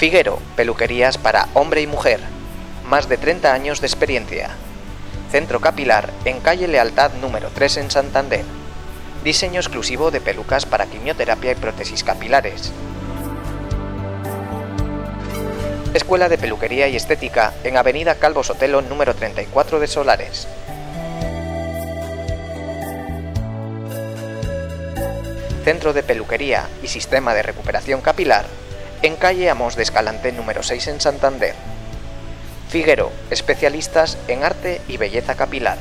Figuero, peluquerías para hombre y mujer. Más de 30 años de experiencia. Centro Capilar en calle Lealtad número 3 en Santander. Diseño exclusivo de pelucas para quimioterapia y prótesis capilares. Escuela de Peluquería y Estética en Avenida Calvo Sotelo número 34 de Solares. Centro de Peluquería y Sistema de Recuperación Capilar en calle Amos de Escalante número 6 en Santander. Figuero, especialistas en arte y belleza capilar.